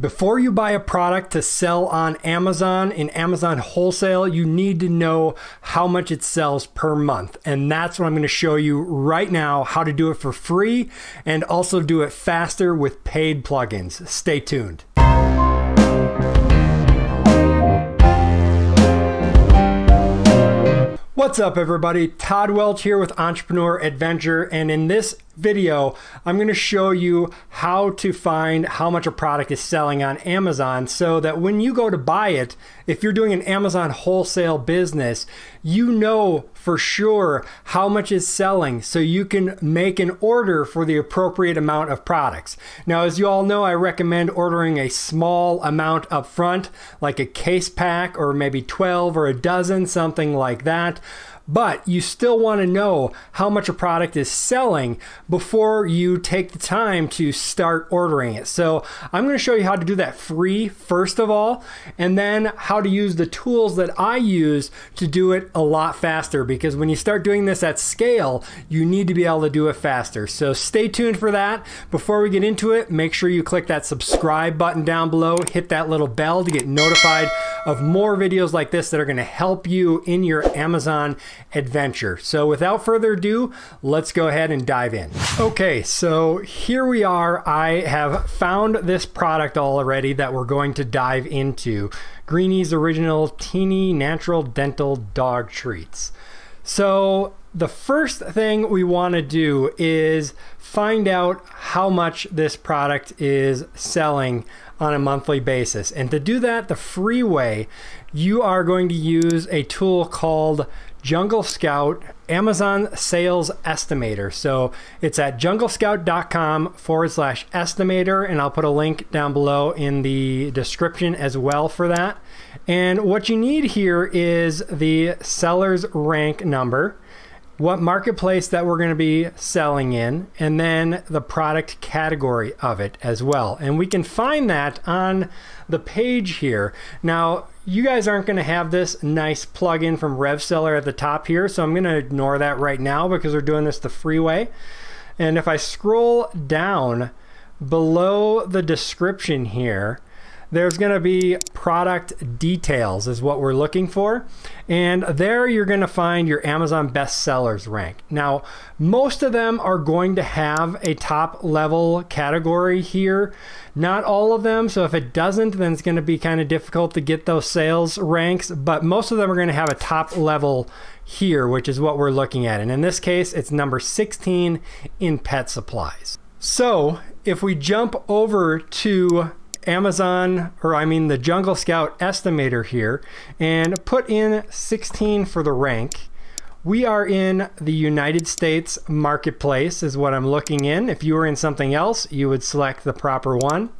Before you buy a product to sell on Amazon, in Amazon wholesale, you need to know how much it sells per month. And that's what I'm going to show you right now how to do it for free and also do it faster with paid plugins. Stay tuned. What's up, everybody? Todd Welch here with Entrepreneur Adventure, and in this video, I'm going to show you how to find how much a product is selling on Amazon so that when you go to buy it, if you're doing an Amazon wholesale business, you know for sure how much is selling so you can make an order for the appropriate amount of products. Now, as you all know, I recommend ordering a small amount up front, like a case pack or maybe 12 or a dozen, something like that but you still want to know how much a product is selling before you take the time to start ordering it. So I'm going to show you how to do that free first of all, and then how to use the tools that I use to do it a lot faster because when you start doing this at scale, you need to be able to do it faster. So stay tuned for that. Before we get into it, make sure you click that subscribe button down below, hit that little bell to get notified of more videos like this that are going to help you in your Amazon adventure. So without further ado, let's go ahead and dive in. Okay, so here we are. I have found this product already that we're going to dive into. Greenies Original Teenie Natural Dental Dog Treats. So the first thing we want to do is find out how much this product is selling on a monthly basis. And to do that the free way, you are going to use a tool called Jungle Scout Amazon Sales Estimator. So it's at junglescout.com forward slash estimator, and I'll put a link down below in the description as well for that. And what you need here is the seller's rank number what marketplace that we're going to be selling in, and then the product category of it as well. And we can find that on the page here. Now, you guys aren't going to have this nice plugin from RevSeller at the top here, so I'm going to ignore that right now because we're doing this the free way. And if I scroll down below the description here, there's going to be product details is what we're looking for. And there you're going to find your Amazon bestsellers rank. Now, most of them are going to have a top level category here. Not all of them. So if it doesn't, then it's going to be kind of difficult to get those sales ranks. But most of them are going to have a top level here, which is what we're looking at. And in this case, it's number 16 in pet supplies. So if we jump over to Amazon, or I mean the Jungle Scout estimator here, and put in 16 for the rank. We are in the United States marketplace, is what I'm looking in. If you were in something else, you would select the proper one.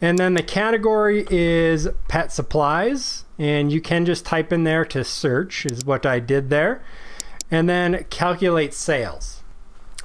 And then the category is pet supplies, and you can just type in there to search, is what I did there. And then calculate sales.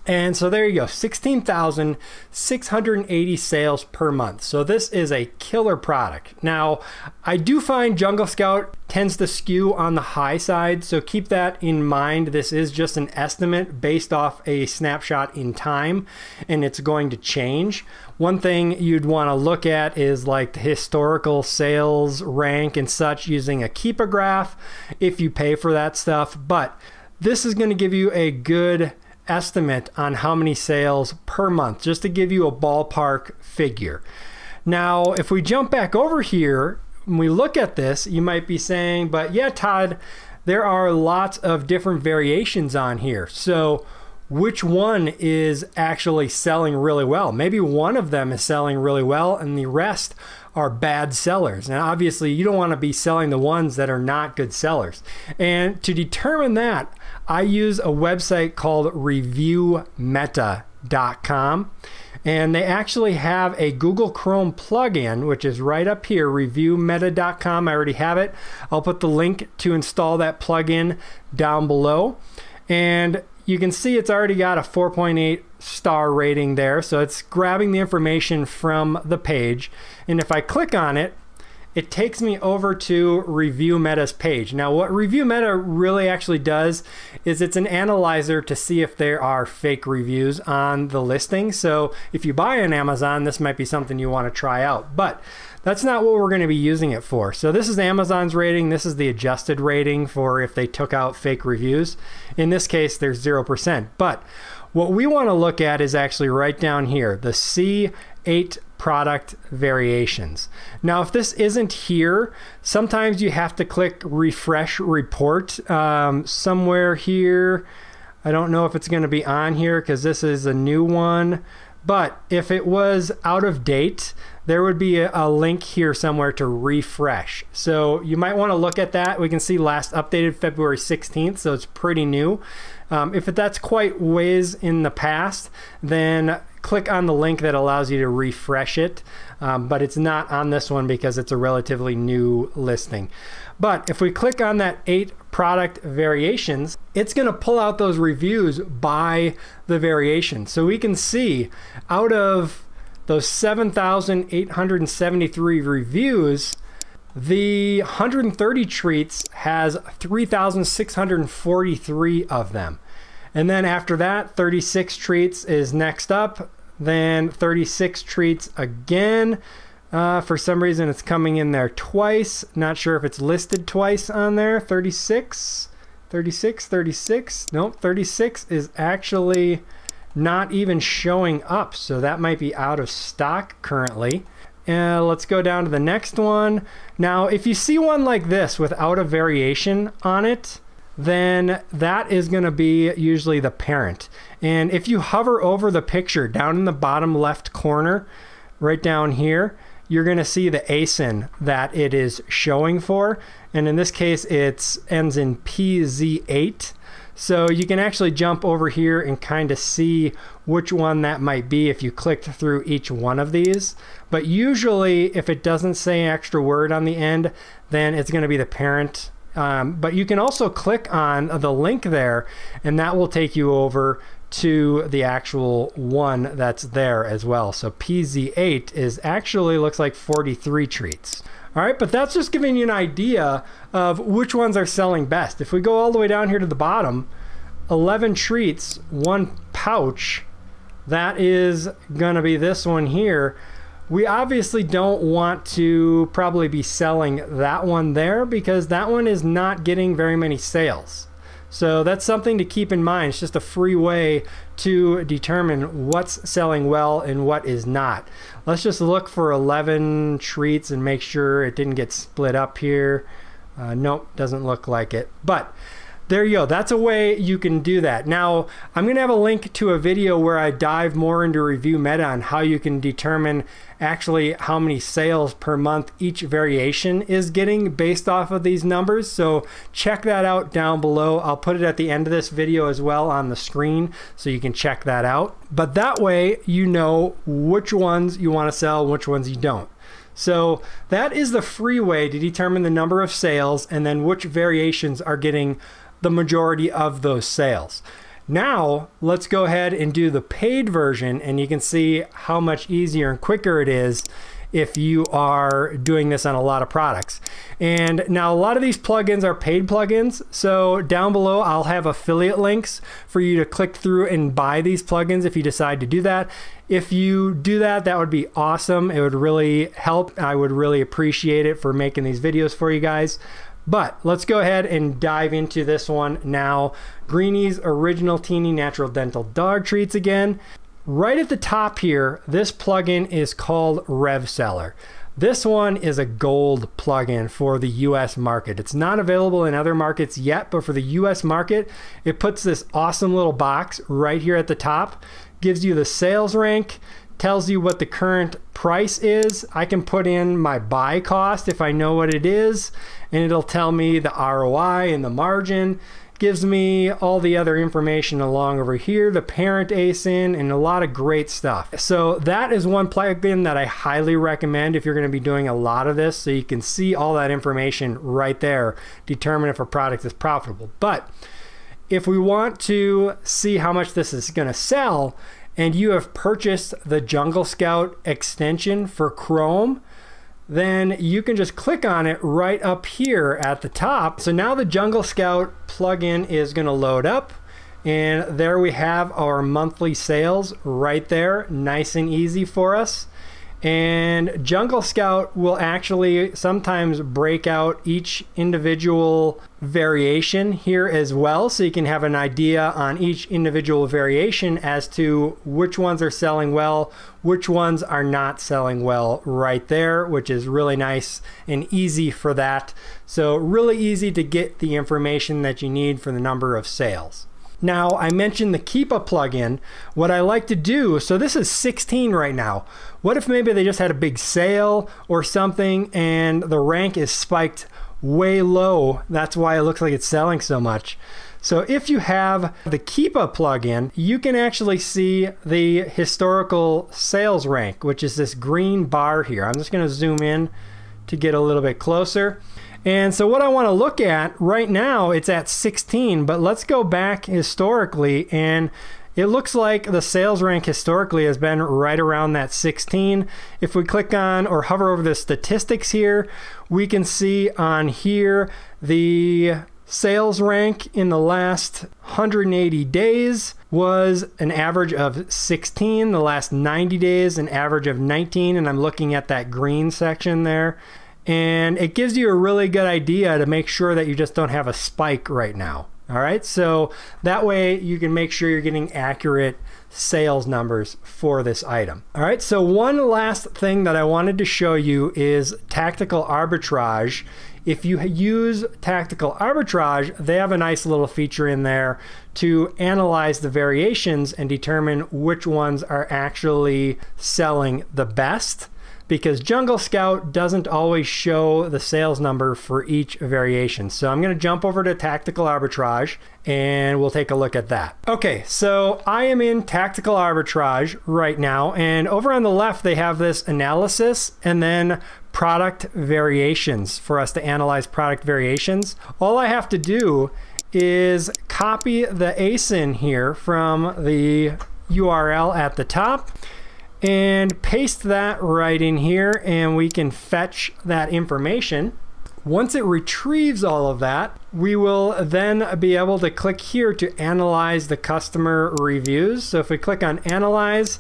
And so there you go, 16,680 sales per month. So this is a killer product. Now, I do find Jungle Scout tends to skew on the high side, so keep that in mind. This is just an estimate based off a snapshot in time, and it's going to change. One thing you'd want to look at is like the historical sales rank and such using a Keepa graph if you pay for that stuff, but this is going to give you a good estimate on how many sales per month, just to give you a ballpark figure. Now, if we jump back over here and we look at this, you might be saying, but yeah, Todd, there are lots of different variations on here. So, which one is actually selling really well? Maybe one of them is selling really well and the rest are bad sellers. And obviously, you don't want to be selling the ones that are not good sellers. And to determine that, I use a website called reviewmeta.com. And they actually have a Google Chrome plugin, which is right up here, reviewmeta.com. I already have it. I'll put the link to install that plugin down below. And you can see it's already got a 4.8 star rating there. So it's grabbing the information from the page. And if I click on it, it takes me over to Review Meta's page. Now, what Review Meta really actually does is it's an analyzer to see if there are fake reviews on the listing. So if you buy on Amazon, this might be something you want to try out. But that's not what we're going to be using it for. So this is Amazon's rating. This is the adjusted rating for if they took out fake reviews. In this case, there's 0%. But what we want to look at is actually right down here, the C8 product variations. Now, if this isn't here, sometimes you have to click refresh report um, somewhere here. I don't know if it's going to be on here because this is a new one. But if it was out of date, there would be a, a, link here somewhere to refresh. So you might want to look at that. We can see last updated February 16th, so it's pretty new. Um, if that's quite ways in the past, then click on the link that allows you to refresh it. Um, but it's not on this one because it's a relatively new listing. But if we click on that eight product variations, it's going to pull out those reviews by the variation. So we can see out of those 7,873 reviews, the 130 treats has 3,643 of them. And then after that, 36 treats is next up. Then 36 treats again. Uh, for some reason, it's coming in there twice. Not sure if it's listed twice on there. 36, 36, 36. Nope, 36 is actually not even showing up. So that might be out of stock currently. And let's go down to the next one. Now, if you see one like this without a variation on it, then that is going to be usually the parent. And if you hover over the picture down in the bottom left corner, right down here, you're going to see the ASIN that it is showing for. And in this case, it ends in PZ8. So you can actually jump over here and kind of see which one that might be if you clicked through each one of these. But usually if it doesn't say an extra word on the end, then it's going to be the parent. Um, but you can also click on the link there and that will take you over to the actual one that's there as well. So PZ8 is actually looks like 43 treats. All right, but that's just giving you an idea of which ones are selling best. If we go all the way down here to the bottom, 11 treats, one pouch, that is to be this one here. We obviously don't want to probably be selling that one there because that one is not getting very many sales. So that's something to keep in mind. It's just a free way to determine what's selling well and what is not. Let's just look for 11 treats and make sure it didn't get split up here. Uh, nope, doesn't look like it. But there you go. That's a way you can do that. Now, I'm going to have a link to a video where I dive more into review meta on how you can determine actually how many sales per month each variation is getting based off of these numbers. So check that out down below. I'll put it at the end of this video as well on the screen so you can check that out. But that way you know which ones you want to sell which ones you don't. So that is the free way to determine the number of sales and then which variations are getting the majority of those sales. Now, let's go ahead and do the paid version, and you can see how much easier and quicker it is if you are doing this on a lot of products. And now a lot of these plugins are paid plugins. So down below, I'll have affiliate links for you to click through and buy these plugins if you decide to do that. If you do that, that would be awesome. It would really help. I would really appreciate it for making these videos for you guys. But let's go ahead and dive into this one now. Greenies Original Teenie Natural Dental Dog Treats again. Right at the top here, this plugin is called RevSeller. This one is a gold plugin for the US market. It's not available in other markets yet, but for the US market, it puts this awesome little box right here at the top, gives you the sales rank, tells you what the current price is. I can put in my buy cost if I know what it is, and it'll tell me the ROI and the margin. Gives me all the other information along over here, the parent ASIN, and a lot of great stuff. So that is one plugin that I highly recommend if you're going to be doing a lot of this, so you can see all that information right there, determine if a product is profitable. But if we want to see how much this is going to sell, and you have purchased the Jungle Scout extension for Chrome, then you can just click on it right up here at the top. So now the Jungle Scout plugin is going to load up. And there we have our monthly sales right there, nice and easy for us. And Jungle Scout will actually sometimes break out each individual variation here as well. So you can have an idea on each individual variation as to which ones are selling well, which ones are not selling well right there, which is really nice and easy for that. So really easy to get the information that you need for the number of sales. Now, I mentioned the Keepa plugin. What I like to do, so this is 16 right now. What if maybe they just had a big sale or something and the rank is spiked way low? That's why it looks like it's selling so much. So if you have the Keepa plugin, you can actually see the historical sales rank, which is this green bar here. I'm just going to zoom in to get a little bit closer. And so what I want to look at right now, it's at 16, but let's go back historically and it looks like the sales rank historically has been right around that 16. If we click on or hover over the statistics here, we can see on here the sales rank in the last 180 days was an average of 16. The last 90 days, an average of 19. And I'm looking at that green section there and it gives you a really good idea to make sure that you just don't have a spike right now. All right, so that way you can make sure you're getting accurate sales numbers for this item. All right, so one last thing that I wanted to show you is tactical arbitrage. If you use tactical arbitrage, they have a nice little feature in there to analyze the variations and determine which ones are actually selling the best because Jungle Scout doesn't always show the sales number for each variation. So I'm going to jump over to Tactical Arbitrage and we'll take a look at that. Okay, so I am in Tactical Arbitrage right now and over on the left they have this analysis and then product variations for us to analyze product variations. All I have to do is copy the ASIN here from the URL at the top and paste that right in here and we can fetch that information. Once it retrieves all of that, we will then be able to click here to analyze the customer reviews. So if we click on analyze,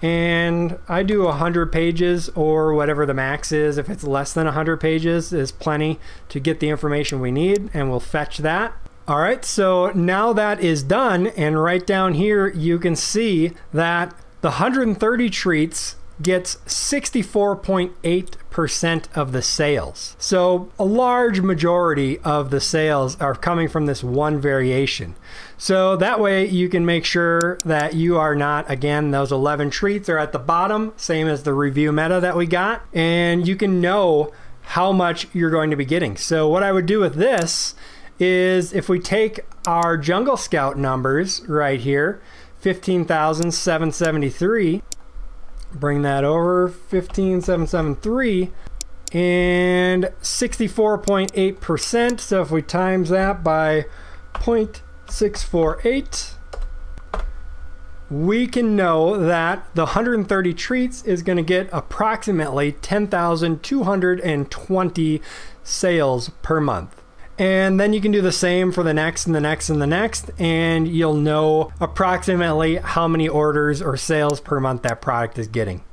and I do 100 pages or whatever the max is. If it's less than 100 pages is plenty to get the information we need and we'll fetch that. All right, so now that is done and right down here you can see that the 130 treats gets 64.8% of the sales. So a large majority of the sales are coming from this one variation. So that way you can make sure that you are not, again, those 11 treats are at the bottom, same as the review meta that we got, and you can know how much you're going to be getting. So what I would do with this is if we take our Jungle Scout numbers right here, 15,773. Bring that over, 15,773 and 64.8%. So if we times that by 0.648, we can know that the 130 treats is going to get approximately 10,220 sales per month. And then you can do the same for the next and the next and the next, and you'll know approximately how many orders or sales per month that product is getting.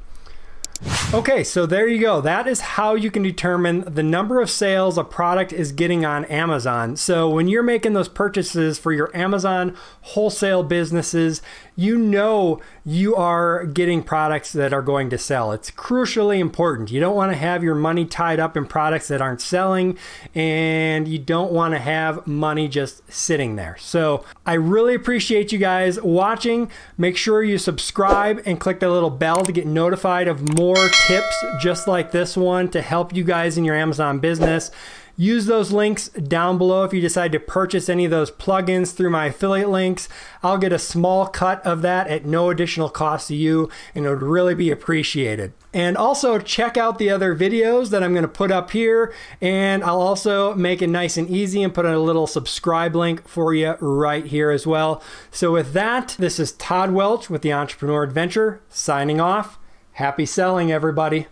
Okay, so there you go. That is how you can determine the number of sales a product is getting on Amazon. So when you're making those purchases for your Amazon wholesale businesses, you know you are getting products that are going to sell. It's crucially important. You don't want to have your money tied up in products that aren't selling, and you don't want to have money just sitting there. So I really appreciate you guys watching. Make sure you subscribe and click the little bell to get notified of more tips just like this one to help you guys in your Amazon business. Use those links down below if you decide to purchase any of those plugins through my affiliate links. I'll get a small cut of that at no additional cost to you, and it would really be appreciated. And also check out the other videos that I'm going to put up here. And I'll also make it nice and easy and put a little subscribe link for you right here as well. So with that, this is Todd Welch with the Entrepreneur Adventure signing off. Happy selling, everybody.